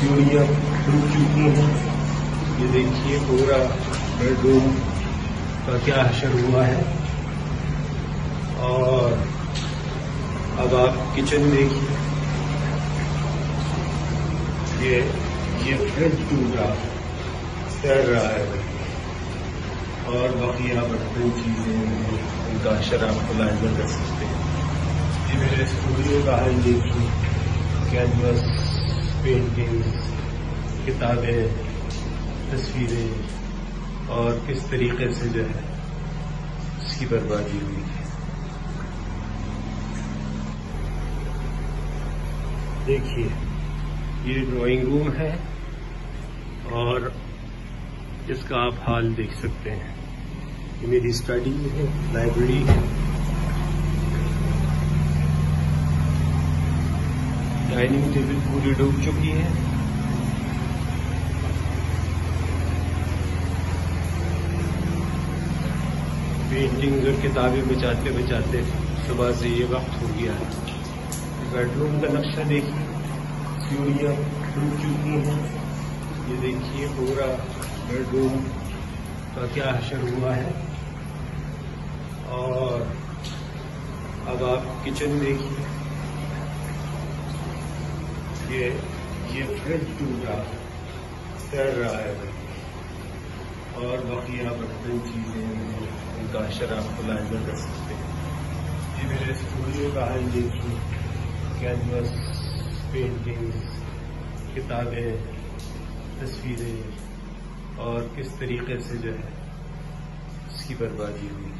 सीढ़ियाँ टूट चुकी हैं ये देखिए पूरा बेडरूम का क्या हशर हुआ है। और अब आप किचन देखिए। ये ये फ्रिज टूटा तैर रहा है। और बाकी यहाँ बर्तन चीज़ें उनका अशर आप मुलाजमा कर सकते हैं। ये मेरे स्टूडियो का हाल देखिए। कैनवस पेंटिंग्स किताबें, तस्वीरें और किस तरीके से जो है इसकी बर्बादी हुई है देखिए, ये ड्राइंग रूम है और इसका आप हाल देख सकते हैं। ये मेरी स्टडी है लाइब्रेरी है। डाइनिंग टेबल पूरी डूब चुकी है। पेंटिंग और किताबें बचाते बचाते सुबह से ये वक्त हो गया है। बेडरूम का नक्शा देखिए, सीढ़ियाँ डूब चुकी हैं। ये देखिए पूरा बेडरूम का क्या हशर हुआ है। और अब आप किचन देखिए। ये ये फ्रिज टूटा तैर रहा है और बाकी यहाँ बर्तन चीज़ें, उनका अशर आप मुलाजमा कर सकते हैं। ये मेरे स्टूडियो का हाल देखिए कैनवस, पेंटिंग्स, किताबें, तस्वीरें, और किस तरीके से जो है, इसकी बर्बादी हुई।